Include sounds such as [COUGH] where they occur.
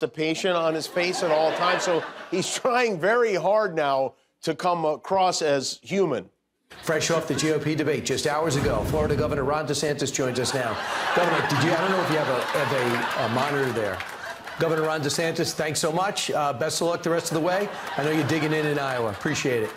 the patient on his face at all times. So he's [LAUGHS] trying very hard now to come across as human. Fresh off the GOP debate just hours ago, Florida Governor Ron DeSantis joins us now. Governor, did you? I don't know if you have a, have a, a monitor there. Governor Ron DeSantis, thanks so much. Uh, best of luck the rest of the way. I know you're digging in in Iowa. Appreciate it.